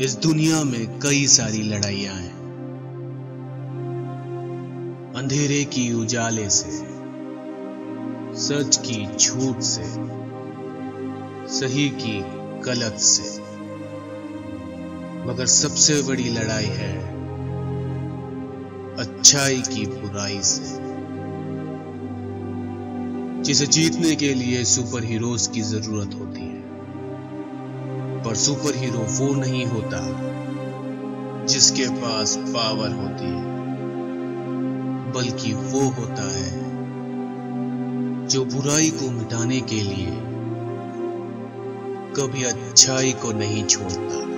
इस दुनिया में कई सारी लड़ाइयाँ हैं। अंधेरे की उजाले से, सच की झूठ से, सही की गलत से। मगर सबसे बड़ी लड़ाई है अच्छाई की बुराई से। जिसे जीतने के लिए सुपर हीरोज की ज़रूरत होती है। पर सुपर हीरो वो नहीं होता जिसके पास पावर होती है, बल्कि वो होता है जो बुराई को मिटाने के लिए कभी अच्छाई को नहीं छोड़ता।